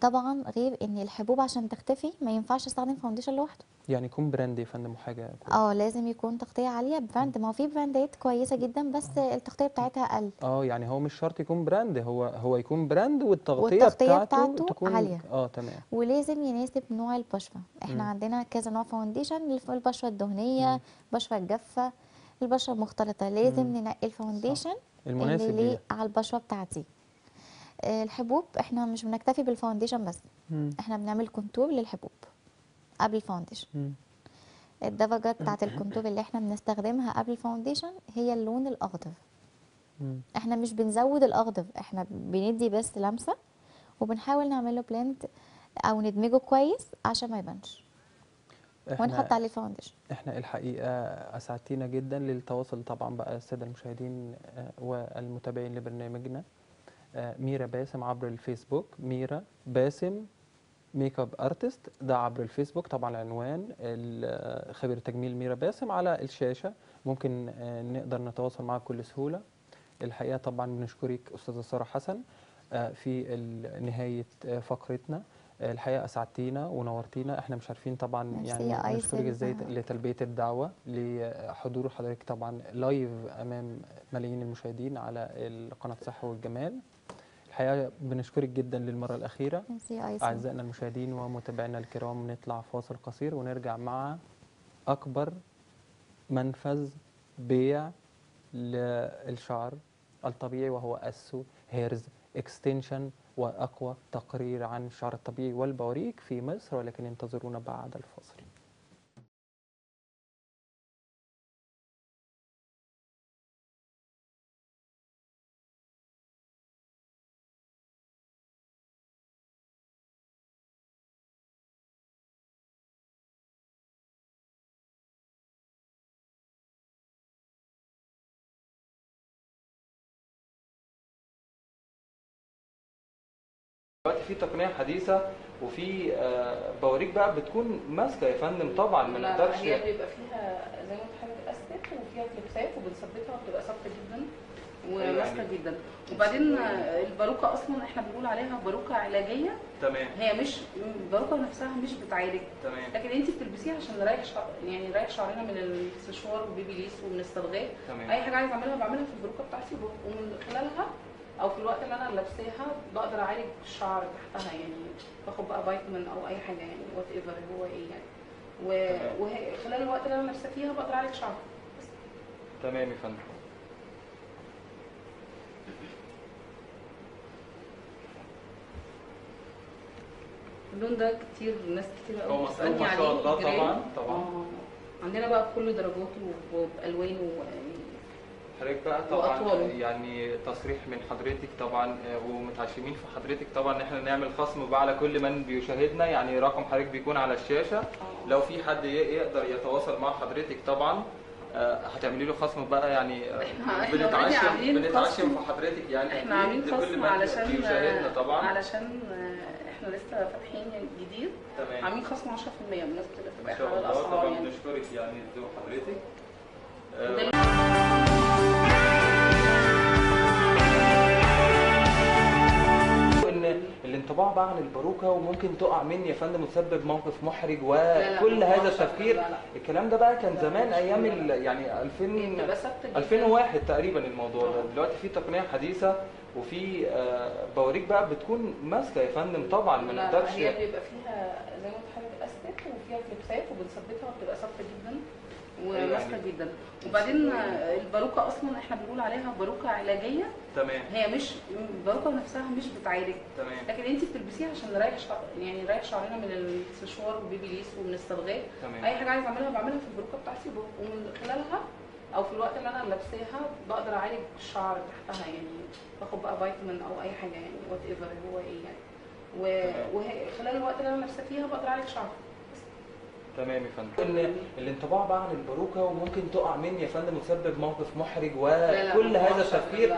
Speaker 2: طبعا غير إن الحبوب عشان تختفي ما ينفعش أستخدم foundation لوحده
Speaker 1: يعني يكون brand يا فندم وحاجة.
Speaker 2: آه لازم يكون تغطية عالية brand ما هو في براندات كويسة جدا بس التغطية بتاعتها أقل
Speaker 1: آه يعني هو مش شرط يكون brand هو هو يكون brand والتغطية,
Speaker 2: والتغطية
Speaker 1: بتاعته,
Speaker 2: بتاعته
Speaker 1: تكون
Speaker 2: عالية.
Speaker 1: آه تمام
Speaker 2: ولازم يناسب نوع البشرة إحنا
Speaker 1: مم.
Speaker 2: عندنا كذا نوع foundation البشرة الدهنية
Speaker 1: مم.
Speaker 2: البشرة الجافة البشرة المختلطة لازم. ننقي ال foundation
Speaker 1: المناسب
Speaker 2: اللي
Speaker 1: ليه
Speaker 2: على البشرة بتاعتي الحبوب إحنا مش بنكتفي بال foundation بس
Speaker 1: مم.
Speaker 2: إحنا بنعمل contour للحبوب قبل ال foundation
Speaker 1: مم.
Speaker 2: الدرجات بتاعه ال contour اللي إحنا بنستخدمها قبل ال foundation هي اللون الأخضر
Speaker 1: مم.
Speaker 2: إحنا مش بنزود الأخضر إحنا بندي بس لمسة وبنحاول نعمله blend أو ندمجه كويس عشان ما يبانش ونحط عليه ال
Speaker 1: foundation إحنا الحقيقة أسعدتينا جدا للتواصل طبعا بقى السادة المشاهدين آه، والمتابعين لبرنامجنا آه، ميرا باسم عبر الفيسبوك. ميرا باسم make up artist ده عبر الفيسبوك طبعا العنوان ال- خبير التجميل ميرا باسم على الشاشة. ممكن آه، نقدر نتواصل معاك بكل سهولة. الحقيقة طبعا بنشكرك أستاذة سارة حسن آه، في نهاية آه، فقرتنا. آه، الحقيقة أسعدتينا ونورتينا. إحنا مش عارفين طبعا يعني نشكرك. إزاي لتلبية الدعوة لحضور حضرتك طبعا لايف أمام ملايين المشاهدين على قناه الصحه والجمال. الحقيقة بنشكرك جدا
Speaker 2: للمرة الأخيرة.
Speaker 1: أعزائنا المشاهدين ومتابعينا الكرام نطلع فاصل قصير ونرجع مع أكبر منفذ بيع للشعر الطبيعي وهو أسو hair extension وأقوى تقرير عن الشعر الطبيعي والبواريك في مصر ولكن انتظرونا بعد الفاصل. في تقنية حديثة وفي آه، بواريك بقى بتكون ماسكة يا فندم طبعا ما نقدرش
Speaker 3: هي بيبقى فيها زي ما قلت حضرتك استك وفيها كليبسات وبنثبتها وبتبقى ثابته جدا وماسكه
Speaker 1: يعني-
Speaker 3: جدا. وبعدين الباروكة أصلا إحنا بنقول عليها باروكة علاجية.
Speaker 1: تمام.
Speaker 3: هي مش الباروكة نفسها مش بتعالج.
Speaker 1: تمام.
Speaker 3: لكن انت بتلبسيها عشان نريح شعر يعني نريح شعرنا من الاكسسوار وال Babyliss ومن الصبغات
Speaker 1: تمام.
Speaker 3: أي حاجة عايزة أعملها بعملها في الباروكة بتاعتي ومن خلالها أو في الوقت اللي أنا لابساها بقدر أعالج الشعر تحتها يعني باخد بقى فيتامين أو أي حاجة يعني whatever هو إيه يعني و-
Speaker 1: تمام.
Speaker 3: وهي خلال الوقت اللي أنا لابسة فيها بقدر أعالج شعري بس
Speaker 1: تمام يا فندم
Speaker 3: اللون ده كتير ناس كتير قوي بتسألني
Speaker 1: ما
Speaker 3: عليه
Speaker 1: شاء الله
Speaker 3: grey.
Speaker 1: طبعا طبعا
Speaker 3: آه. عندنا بقى بكل درجاته وبألوانه و-
Speaker 1: حضرتك بقى طبعا
Speaker 3: وأطواله.
Speaker 1: يعني تصريح من حضرتك طبعا آه، ومتعشمين في حضرتك طبعا إن إحنا نعمل خصم بقى على كل من بيشاهدنا يعني رقم حضرتك بيكون على الشاشة
Speaker 3: آه.
Speaker 1: لو في حد يقدر يتواصل مع حضرتك طبعا آه، هتعملي له خصم بقى يعني بنتعشم بنتعشم. في حضرتك يعني إحنا
Speaker 3: عاملين خصم علشان
Speaker 1: بيشاهدنا طبعا
Speaker 3: علشان إحنا لسه فاتحين جديد
Speaker 1: تمام
Speaker 3: عاملين خصم 10% بالنسبة
Speaker 1: ما
Speaker 3: للارتفاع
Speaker 1: شاء الله
Speaker 3: الأسعار
Speaker 1: طبعا
Speaker 3: يعني
Speaker 1: بنشكرك يعني حضرتك
Speaker 3: وده
Speaker 1: ان الانطباع بقى عن الباروكة وممكن تقع مني يا فندم وتسبب موقف محرج وكل هذا التفكير.
Speaker 3: لا، لا.
Speaker 1: الكلام ده بقى كان زمان أيام يعني 2000
Speaker 3: بتبقى ثابته جدا.
Speaker 1: 2001 تقريبا الموضوع ده.
Speaker 3: آه.
Speaker 1: دلوقتي في تقنية حديثة وفي آه، بوريك بقى بتكون ماسكة يا فندم طبعا ما نقدرش
Speaker 3: هي بيبقى فيها زي ما قلت حضرتك استك وفيها كليبسات وبنثبتها وبتبقى ثابتة جدا. وماسكه
Speaker 1: يعني-
Speaker 3: جدا. وبعدين الباروكة أصلا إحنا بنقول عليها باروكة علاجية.
Speaker 1: تمام.
Speaker 3: هي مش الباروكة نفسها مش بتعالج.
Speaker 1: تمام.
Speaker 3: لكن انت بتلبسيها عشان نريح شعر يعني نريح شعرنا من الاكسسوار والبيبي ليس ومن الصبغات أي حاجة عايزة أعملها بعملها في الباروكة بتاعتي. ومن خلالها أو في الوقت اللي أنا لابساها بقدر أعالج الشعر تحتها. يعني باخد بقى فيتامين أو أي حاجة يعني whatever هو إيه يعني. و-
Speaker 1: تمام.
Speaker 3: وهي خلال الوقت اللي أنا لابسة فيها بقدر أعالج شعري
Speaker 1: تمام يا فندم إن الانطباع بقى عن الباروكة وممكن تقع مني يا فندم وتسبب موقف محرج وكل هذا. التفكير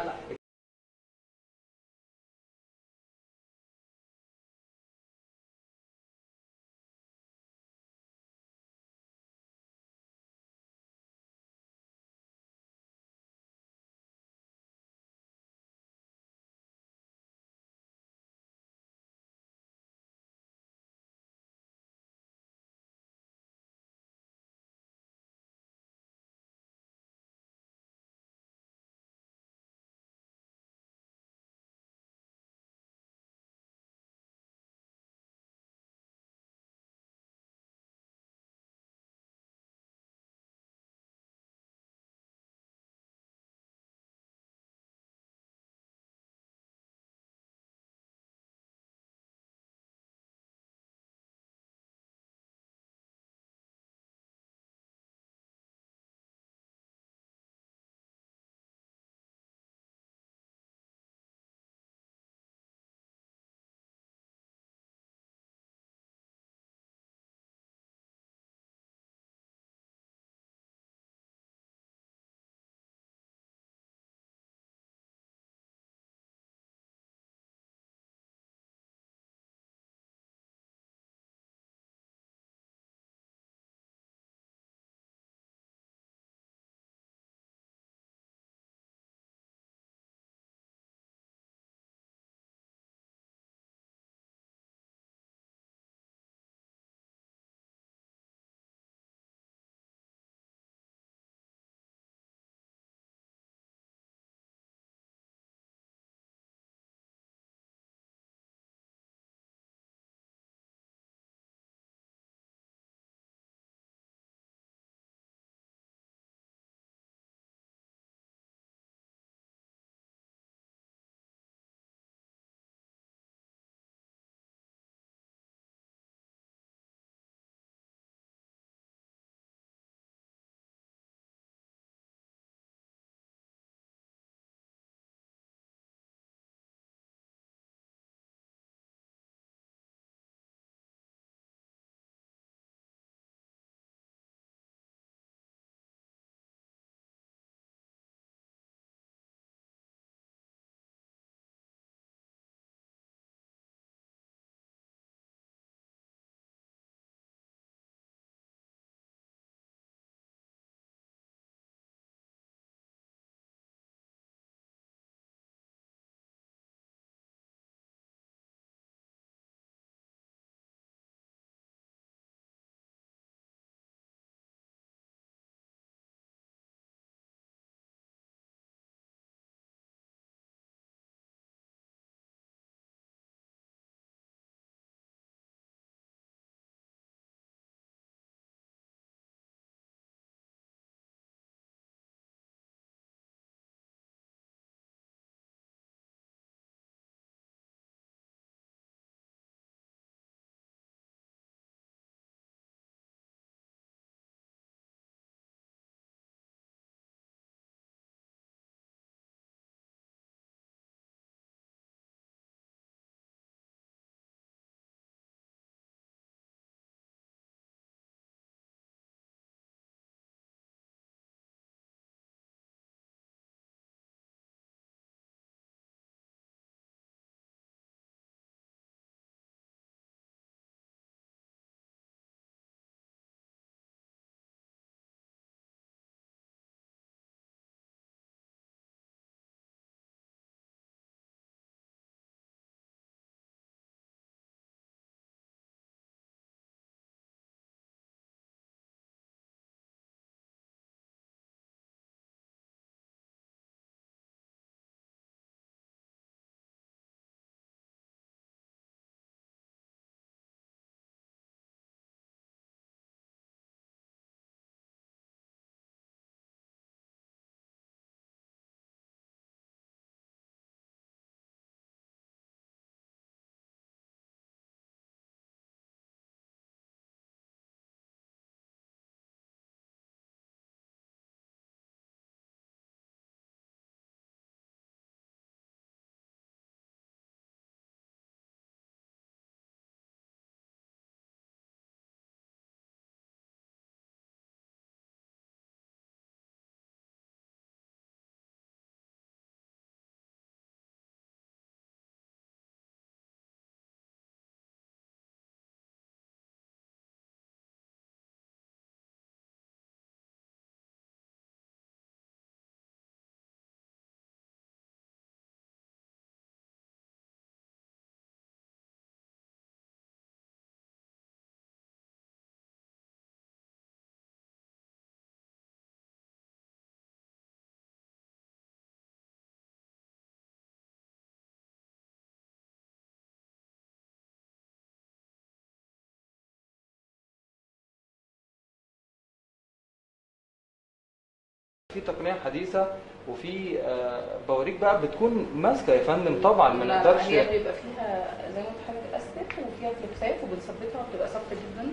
Speaker 4: في تقنية حديثة وفي آه، بوريك بقى بتكون ماسكة يا فندم طبعا ما نقدرش
Speaker 3: هي بيبقى فيها زي ما قلت لحضرتك استك وفيها كليبسات وبنثبتها وبتبقى ثابتة جدا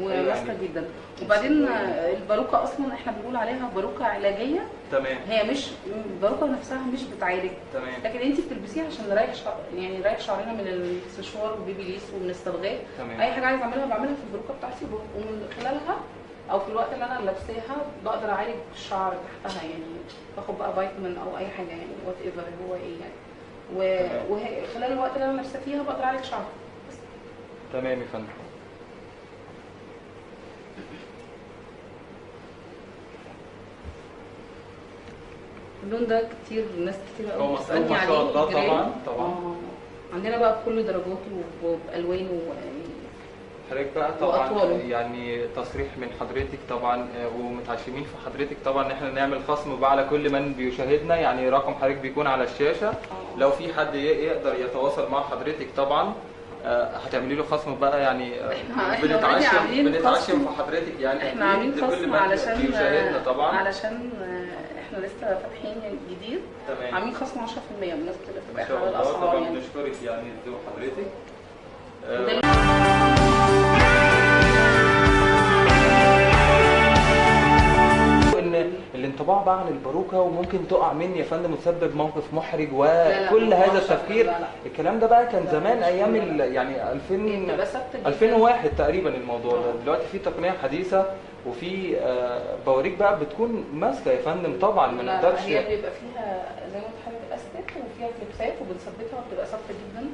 Speaker 3: وماسكه
Speaker 4: يعني-
Speaker 3: جدا. وبعدين آه، الباروكة أصلا إحنا بنقول عليها باروكة علاجية.
Speaker 4: تمام.
Speaker 3: هي مش الباروكة نفسها مش بتعالج.
Speaker 4: تمام.
Speaker 3: لكن انت بتلبسيها عشان نريح شعر يعني نريح شعرنا من الاكسسوار وال Babyliss ومن الصبغات
Speaker 4: تمام.
Speaker 3: أي حاجة عايزة أعملها بعملها في الباروكة بتاعتي ومن خلالها أو في الوقت اللي أنا لابساها بقدر أعالج الشعر تحتها يعني باخد بقى فيتامين أو أي حاجة يعني whatever هو إيه يعني و-
Speaker 4: تمام.
Speaker 3: وهي خلال الوقت اللي أنا لابسة فيها بقدر أعالج شعري بس
Speaker 4: تمام يا فندم
Speaker 3: اللون ده كتير ناس كتير قوي بتسألني
Speaker 4: ما
Speaker 3: عليه
Speaker 4: شاء الله
Speaker 3: gray.
Speaker 4: طبعا طبعا
Speaker 3: آه. عندنا بقى بكل درجاته وبألوانه
Speaker 4: حضرتك بقى طبعا
Speaker 3: وأطواله.
Speaker 4: يعني تصريح من حضرتك طبعا آه، ومتعشمين في حضرتك طبعا إن إحنا نعمل خصم بقى على كل من بيشاهدنا. يعني رقم حضرتك بيكون على
Speaker 3: الشاشة.
Speaker 4: لو في حد يقدر يتواصل مع حضرتك طبعا آه، هتعملي له خصم بقى يعني آه، بنتعشم بنتعشم. في حضرتك يعني إحنا
Speaker 3: عاملين خصم
Speaker 4: من
Speaker 3: علشان
Speaker 4: بيشاهدنا طبعا.
Speaker 3: علشان إحنا لسه فاتحين جديد.
Speaker 4: تمام.
Speaker 3: عاملين خصم 10% الناس بتبقى
Speaker 4: ما
Speaker 3: تبقى
Speaker 4: شاء
Speaker 3: على
Speaker 4: الله. الأسعار
Speaker 3: يعني.
Speaker 4: بنشكرك يعني حضرتك. الانطباع بقى عن الباروكة وممكن تقع مني يا فندم وتسبب موقف محرج
Speaker 3: لا، لا،
Speaker 4: وكل
Speaker 3: ما
Speaker 4: هذا التفكير.
Speaker 3: لا، لا.
Speaker 4: الكلام ده بقى كان
Speaker 3: لا،
Speaker 4: زمان أيام يعني 2000
Speaker 3: بتبقى ثابته جدا
Speaker 4: 2001 تقريبا الموضوع ده.
Speaker 3: آه.
Speaker 4: دلوقتي في تقنية حديثة وفي آه، بوريك بقى بتكون ماسكة يا فندم طبعا ما
Speaker 3: لا، لا،
Speaker 4: نقدرش
Speaker 3: هي بيبقى فيها زي ما قلت لحضرتك استك وفيها كليبسات وبنثبتها وبتبقى ثابتة جدا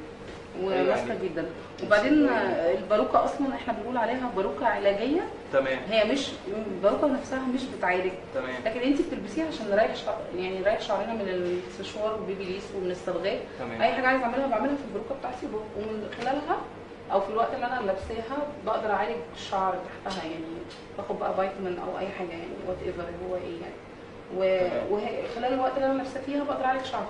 Speaker 3: وماسكة
Speaker 4: يعني-
Speaker 3: جدا. وبعدين الباروكة أصلا إحنا بنقول عليها باروكة علاجية.
Speaker 4: تمام.
Speaker 3: هي مش الباروكة نفسها مش بتعالج.
Speaker 4: تمام.
Speaker 3: لكن انت بتلبسيها عشان نريح شعر يعني نريح شعرنا من الاكسسوار والبيبي ليس ومن الصبغات أي حاجة عايزة أعملها بعملها في الباروكه بتاعتي ومن خلالها أو في الوقت اللي أنا لابساها بقدر أعالج الشعر تحتها يعني باخد بقى فيتامين أو أي حاجة يعني whatever هو إيه يعني. و-
Speaker 4: تمام.
Speaker 3: وهي خلال الوقت اللي أنا لابسة فيها بقدر أعالج شعري.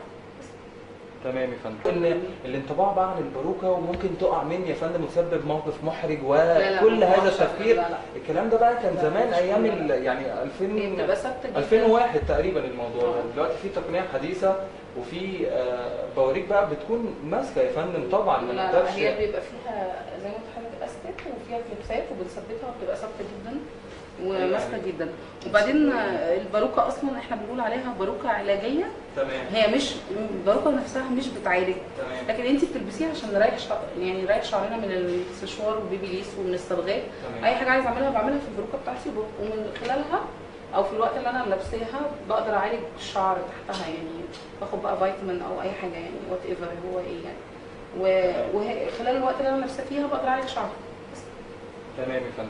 Speaker 4: تمام يا فندم. إن الانطباع بقى عن الباروكة وممكن تقع مني يا فندم وتسبب موقف محرج وكل هذا التفكير.
Speaker 3: لا، لا.
Speaker 4: الكلام ده بقى كان زمان أيام يعني
Speaker 3: هي
Speaker 4: 2000
Speaker 3: بتبقى ثابته جدا
Speaker 4: 2001 تقريبا الموضوع ده. دلوقتي في تقنية حديثة وفي آه، بوريك بقى بتكون ماسكة يا فندم طبعا. ما نقدرش
Speaker 3: لا، هي بيبقى فيها زي ما قلت لحضرتك استك وفيها كليبسات وبنثبتها وبتبقى ثابتة جدا. وماسكه
Speaker 4: يعني-
Speaker 3: جدا. وبعدين الباروكة أصلا إحنا بنقول عليها باروكة علاجية.
Speaker 4: تمام.
Speaker 3: هي مش الباروكة نفسها مش بتعالج.
Speaker 4: تمام.
Speaker 3: لكن انت بتلبسيها عشان نريح شعر يعني نريح شعرنا من الاكسسوار والبيبي ليس ومن الصبغات. أي حاجة عايزة أعملها بعملها في الباروكة بتاعتي ومن خلالها أو في الوقت اللي أنا لابساها بقدر أعالج الشعر تحتها يعني باخد بقى فيتامين أو أي حاجة يعني وات ايفر هو إيه يعني. و- وهي خلال الوقت اللي أنا لابسة فيها بقدر أعالج شعري.
Speaker 4: تمام يا فندم.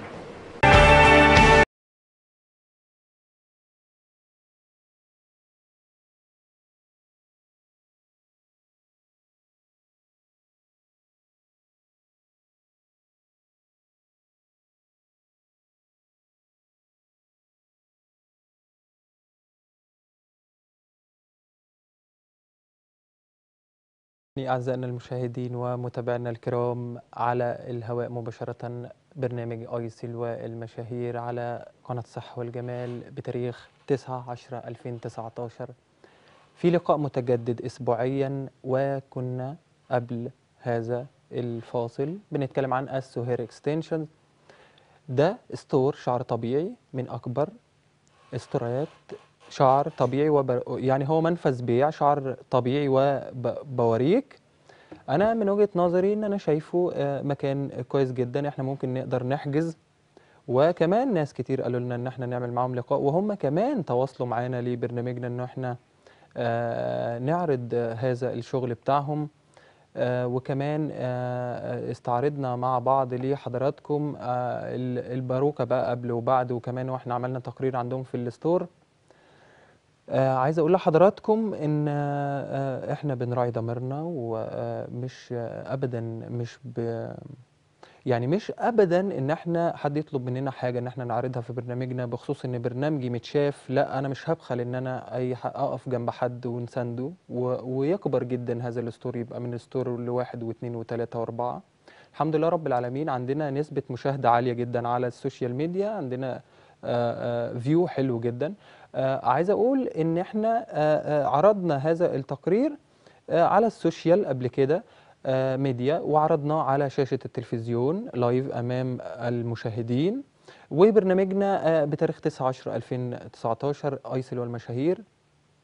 Speaker 1: أعزائنا المشاهدين ومتابعينا الكرام على الهواء مباشرة برنامج أيسل والمشاهير على قناة الصحة والجمال بتاريخ 9 10 2019 في لقاء متجدد أسبوعيا وكنا قبل هذا الفاصل بنتكلم عن ال so hair extension. ده store شعر طبيعي من أكبر استوريات شعر طبيعي وبر... يعني هو منفذ بيع شعر طبيعي وبوريك أنا من وجهة نظري إن أنا شايفه آه، مكان كويس جدا إحنا ممكن نقدر نحجز. وكمان ناس كتير قالوا لنا إن إحنا نعمل معاهم لقاء وهم كمان تواصلوا معانا لبرنامجنا إن إحنا آه، نعرض هذا الشغل بتاعهم. آه، وكمان استعرضنا مع بعض لحضراتكم ال- الباروكة بقى قبل وبعد وكمان وإحنا عملنا تقرير عندهم في الستور. آه، عايز أقول لحضراتكم إن آه، آه، إحنا بنراعي ضميرنا ومش ابدا مش ب يعني مش ابدا إن إحنا حد يطلب مننا حاجة إن إحنا نعرضها في برنامجنا بخصوص إن برنامجي متشاف لأ أنا مش هبخل إن أنا أي أقف جنب حد ونسنده ويكبر جدا هذا ال store يبقى من store لواحد واثنين وثلاثة وأربعة. الحمد لله رب العالمين عندنا نسبة مشاهدة عالية جدا على ال social media عندنا view حلو جدا. آه، عايز أقول إن إحنا آه، آه، عرضنا هذا التقرير آه، على ال social قبل كده آه، ميديا وعرضناه على شاشة التلفزيون live أمام المشاهدين وبرنامجنا آه، بتاريخ 9 10 2019 أيسل والمشاهير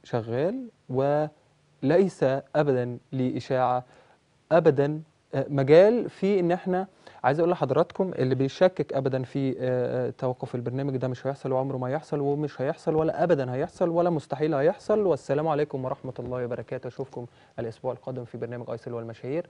Speaker 1: شغال وليس ابدا لإشاعة ابدا آه، مجال في إن إحنا عايز أقول لحضراتكم اللي بيشكك ابدا في آه، آه، توقف البرنامج ده مش هيحصل وعمره ما يحصل ومش هيحصل ولا ابدا هيحصل ولا مستحيل هيحصل. والسلام عليكم ورحمة الله وبركاته. أشوفكم الأسبوع القادم في برنامج ايسل والمشاهير.